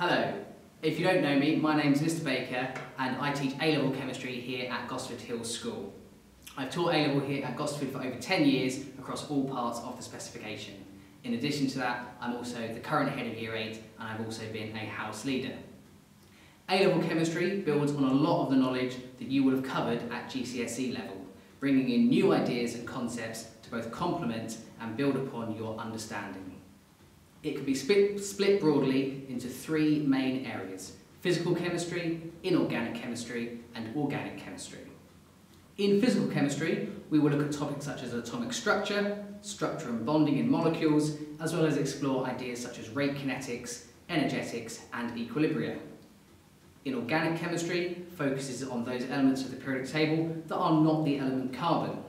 Hello, if you don't know me, my name is Mr Baker and I teach A-level chemistry here at Gosford Hills School. I've taught A-level here at Gosford for over 10 years across all parts of the specification. In addition to that, I'm also the current head of Year 8 and I've also been a house leader. A-level chemistry builds on a lot of the knowledge that you would have covered at GCSE level, bringing in new ideas and concepts to both complement and build upon your understanding. It can be split, split broadly into three main areas, physical chemistry, inorganic chemistry and organic chemistry. In physical chemistry, we will look at topics such as atomic structure, structure and bonding in molecules, as well as explore ideas such as rate kinetics, energetics and equilibria. Inorganic chemistry, focuses on those elements of the periodic table that are not the element carbon.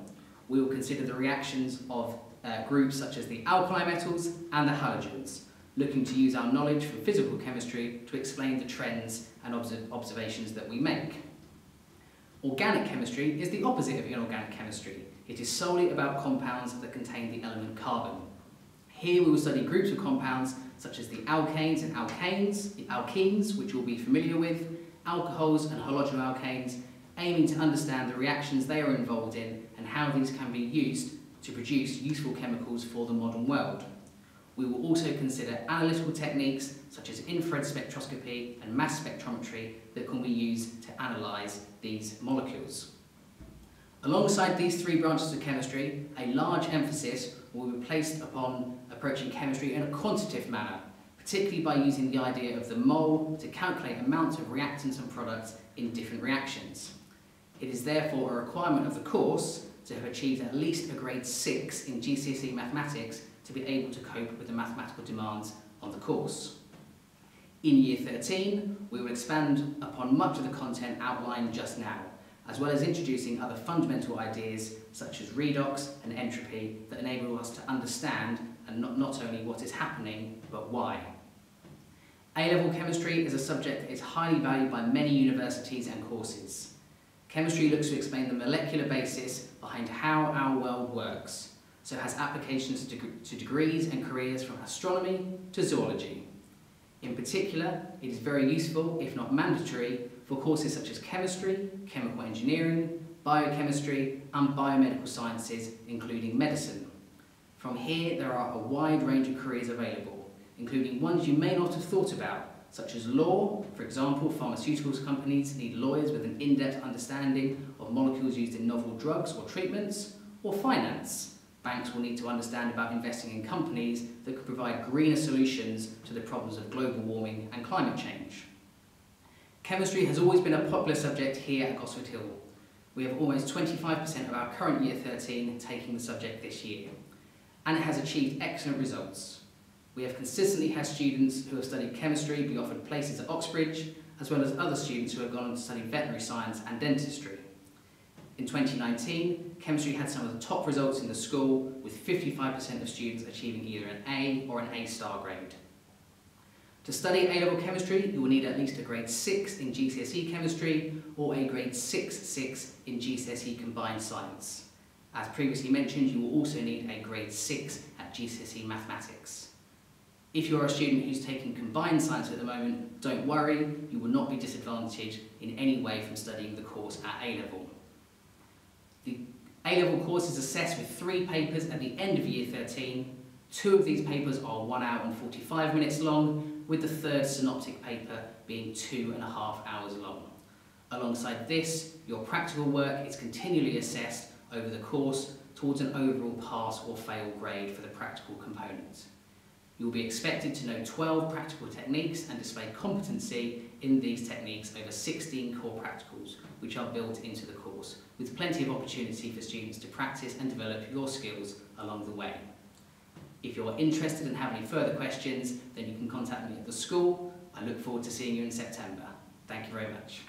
We will consider the reactions of uh, groups such as the alkali metals and the halogens, looking to use our knowledge from physical chemistry to explain the trends and observations that we make. Organic chemistry is the opposite of inorganic chemistry. It is solely about compounds that contain the element carbon. Here we will study groups of compounds such as the alkanes and alkanes, the alkenes, which you'll be familiar with, alcohols and halogenoalkanes, aiming to understand the reactions they are involved in and how these can be used to produce useful chemicals for the modern world. We will also consider analytical techniques such as infrared spectroscopy and mass spectrometry that can be used to analyse these molecules. Alongside these three branches of chemistry, a large emphasis will be placed upon approaching chemistry in a quantitative manner, particularly by using the idea of the mole to calculate amounts of reactants and products in different reactions. It is therefore a requirement of the course to have achieved at least a grade 6 in GCSE mathematics to be able to cope with the mathematical demands on the course. In Year 13, we will expand upon much of the content outlined just now, as well as introducing other fundamental ideas such as redox and entropy that enable us to understand and not, not only what is happening, but why. A-level chemistry is a subject that is highly valued by many universities and courses. Chemistry looks to explain the molecular basis behind how our world works, so it has applications to, deg to degrees and careers from astronomy to zoology. In particular, it is very useful, if not mandatory, for courses such as chemistry, chemical engineering, biochemistry and biomedical sciences, including medicine. From here, there are a wide range of careers available, including ones you may not have thought about, such as law. For example, pharmaceuticals companies need lawyers with an in-depth understanding of molecules used in novel drugs or treatments, or finance. Banks will need to understand about investing in companies that could provide greener solutions to the problems of global warming and climate change. Chemistry has always been a popular subject here at Gosford Hill. We have almost 25% of our current Year 13 taking the subject this year, and it has achieved excellent results. We have consistently had students who have studied chemistry be offered places at Oxbridge, as well as other students who have gone on to study veterinary science and dentistry. In 2019, chemistry had some of the top results in the school, with 55% of students achieving either an A or an A star grade. To study A-level chemistry, you will need at least a grade 6 in GCSE chemistry or a grade 6-6 in GCSE combined science. As previously mentioned, you will also need a grade 6 at GCSE mathematics. If you're a student who's taking combined science at the moment, don't worry, you will not be disadvantaged in any way from studying the course at A-level. The A-level course is assessed with three papers at the end of year 13. Two of these papers are one hour and 45 minutes long, with the third synoptic paper being two and a half hours long. Alongside this, your practical work is continually assessed over the course towards an overall pass or fail grade for the practical components. You will be expected to know 12 practical techniques and display competency in these techniques over 16 core practicals, which are built into the course, with plenty of opportunity for students to practice and develop your skills along the way. If you're interested and have any further questions, then you can contact me at the school. I look forward to seeing you in September. Thank you very much.